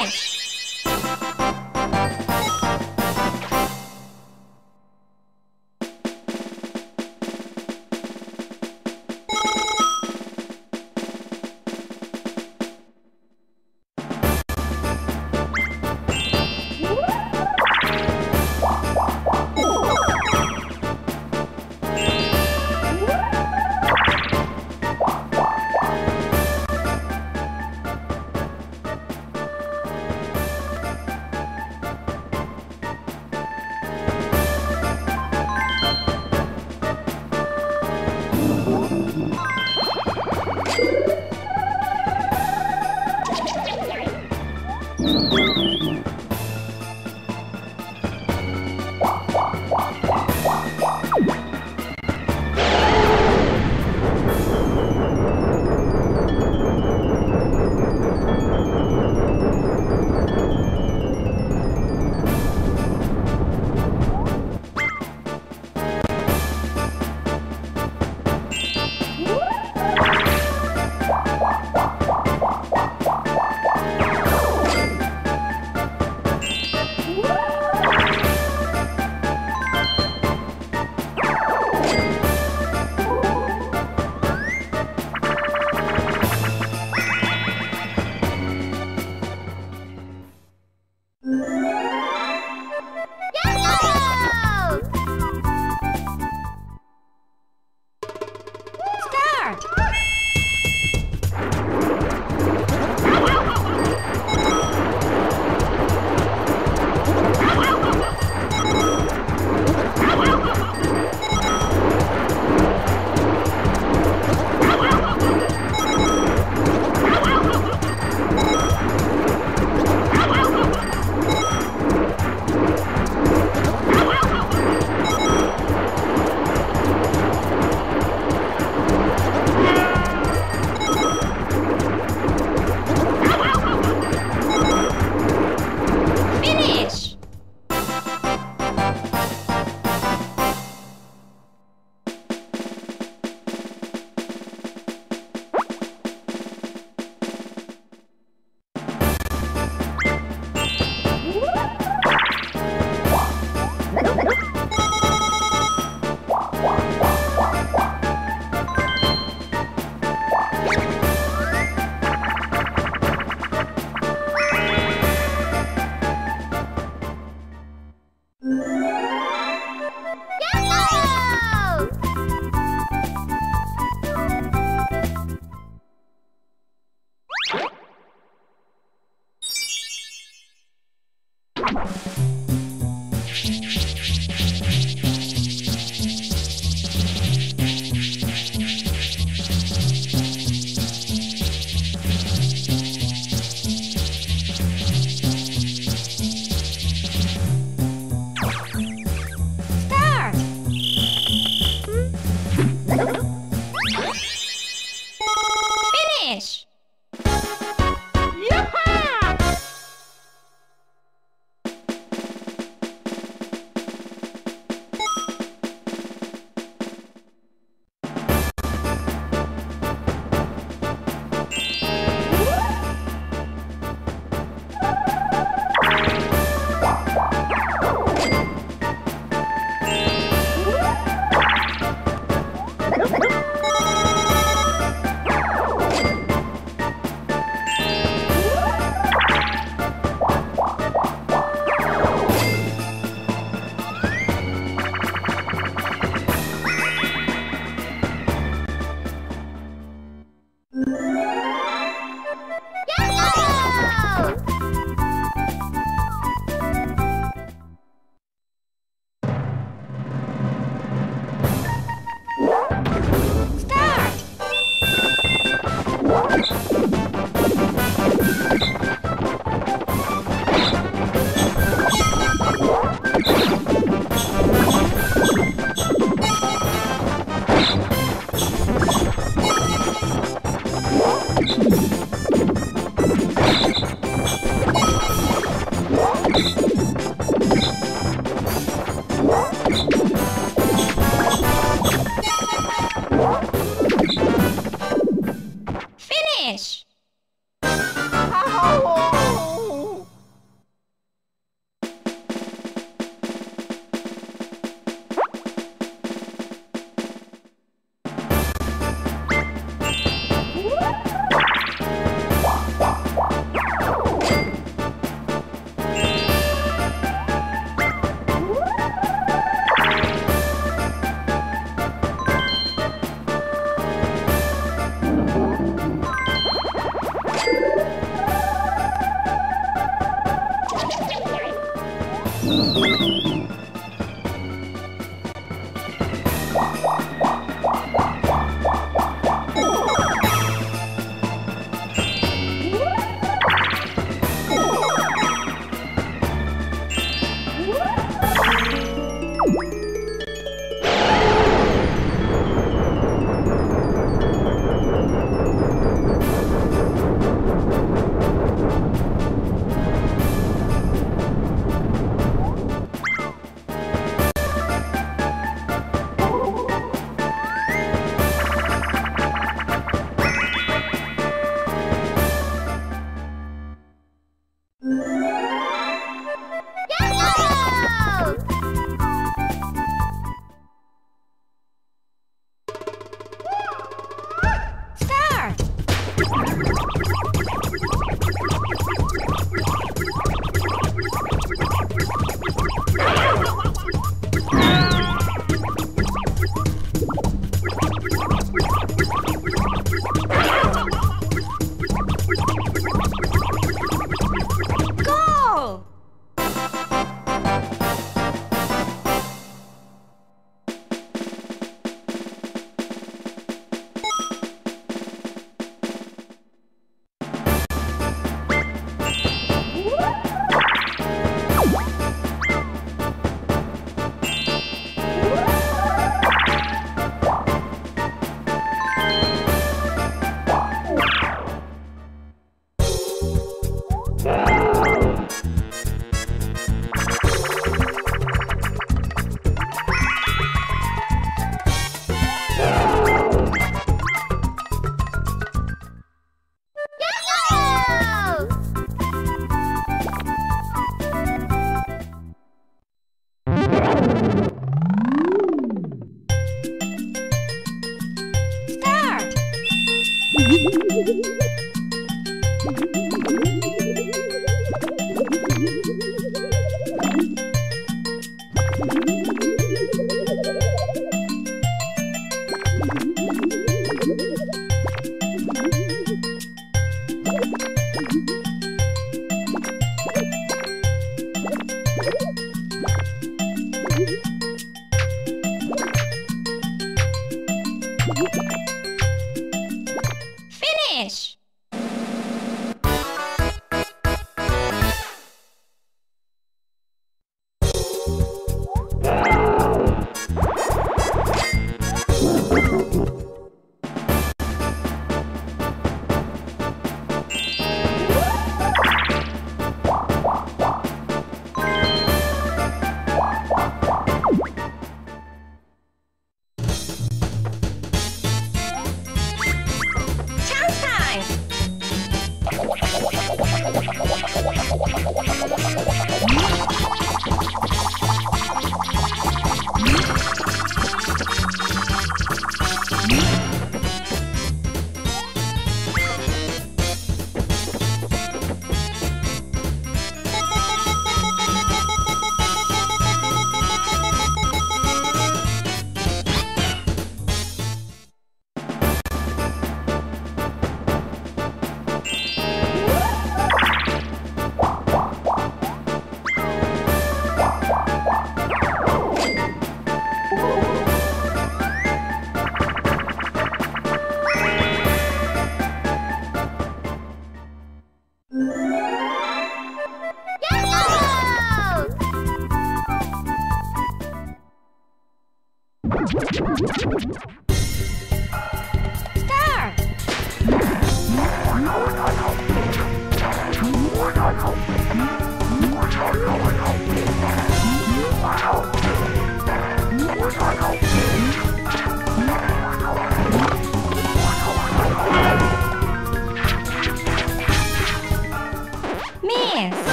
Spanish.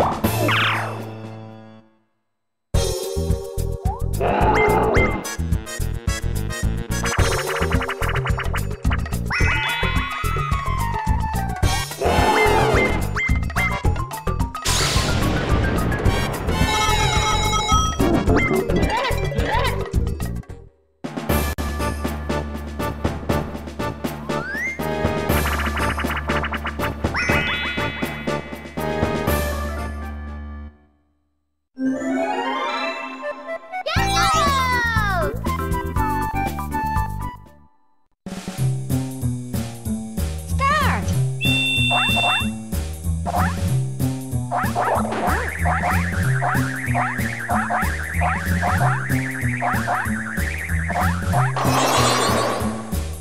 Start!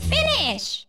Finish!